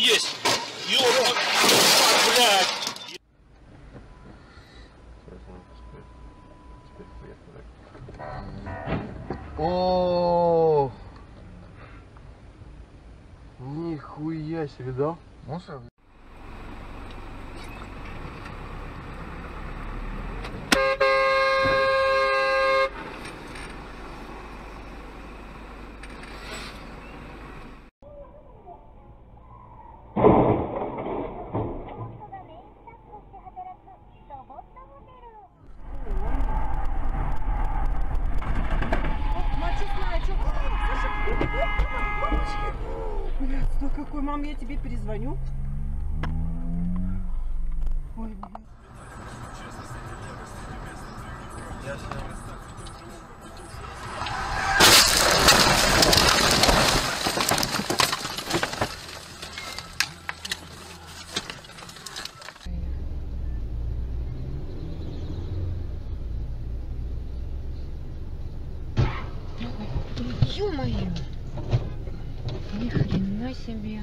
есть. Ёбаный, блядь. О, нихуя себе, да? Мусор? Перезвоню. Ой, блядь. Ё-моё! Ни хрена себе.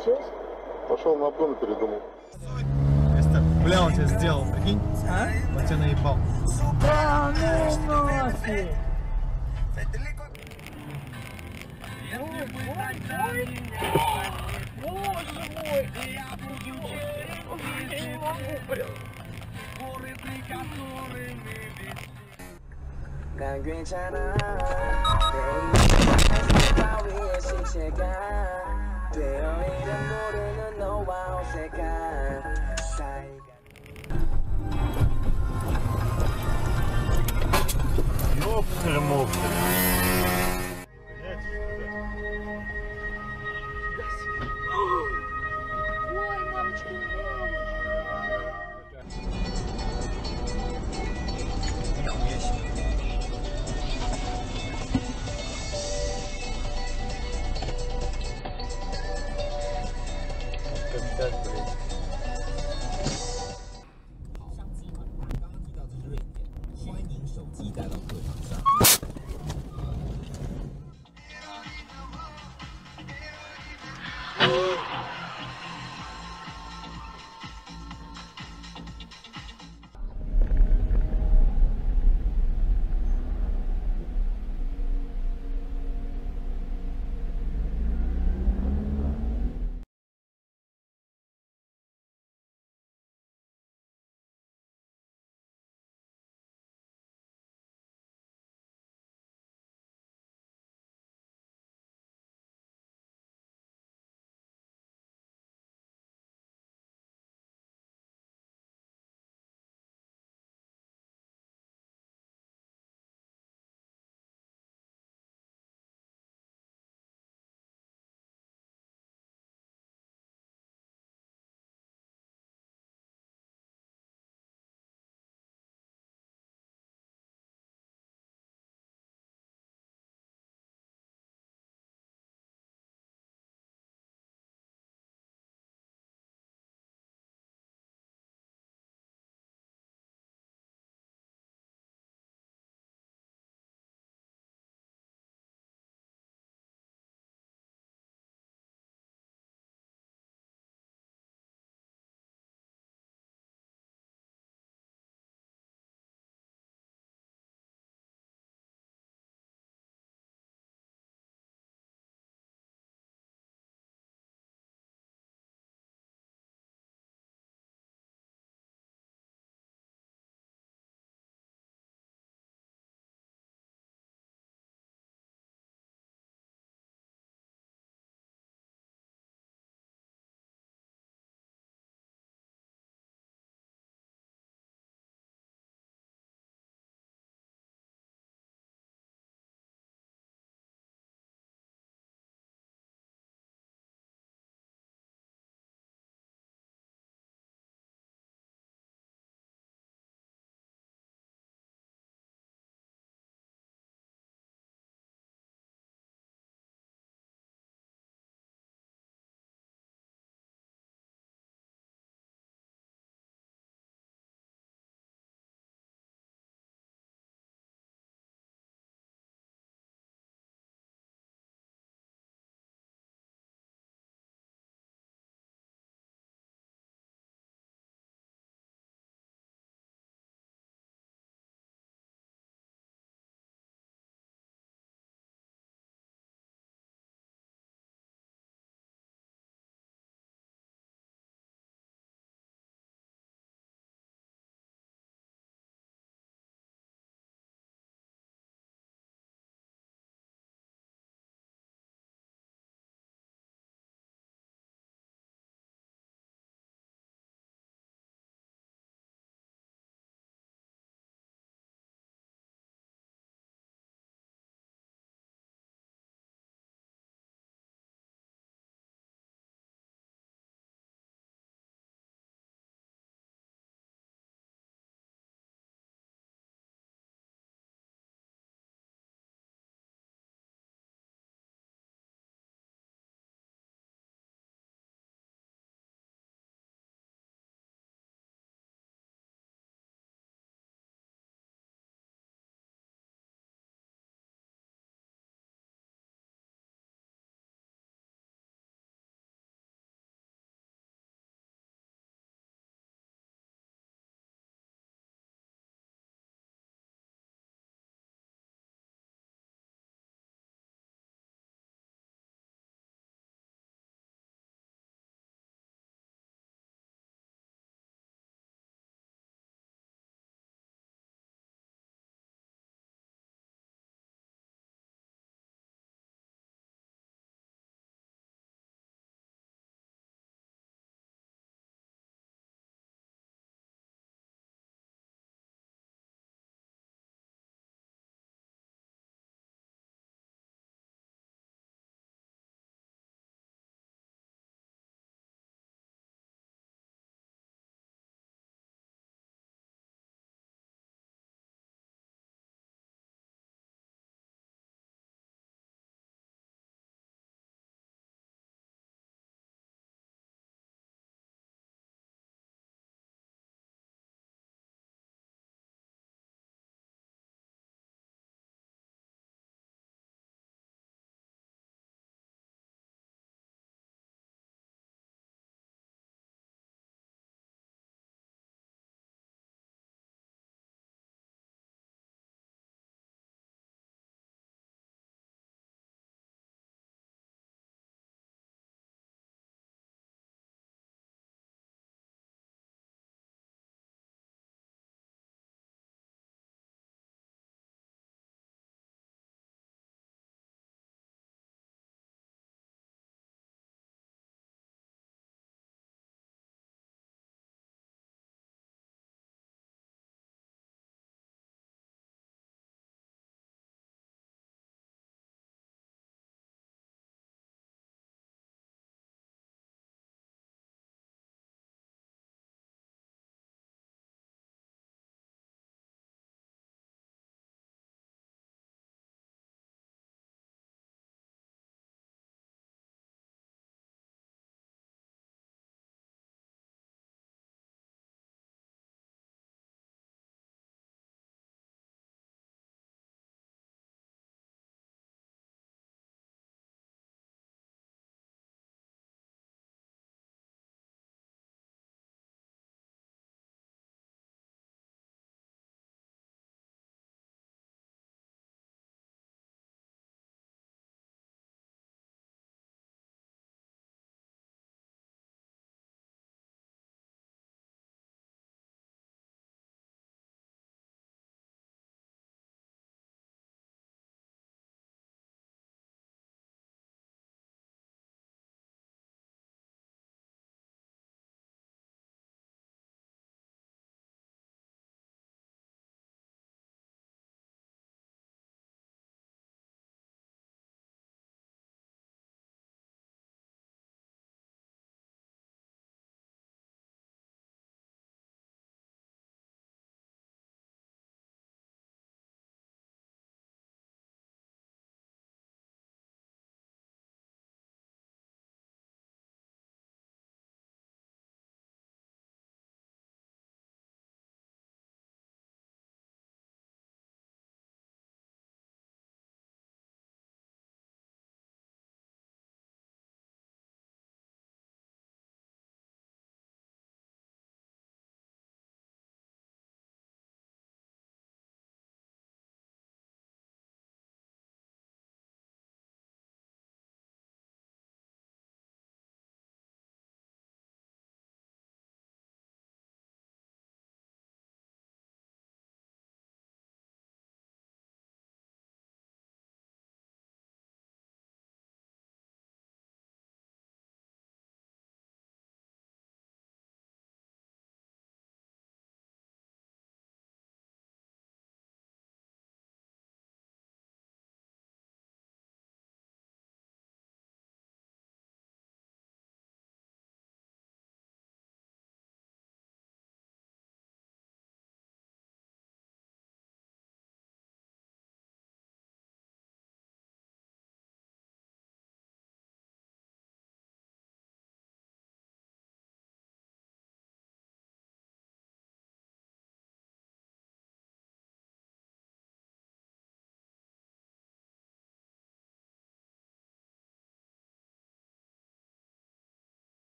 сейчас? Пошел на обгон и передумал. Бля, он тебя сделал, прикинь? А? Он тебя наебал. Да, ну нафиг! Боже мой! Я буду через не могу, блин! Горы, при которыми Как вечера, ты не можешь, если чекать. 되어 이름 모르는 너와 어색한 사이가 이거 없으면 뭐 dun, dun.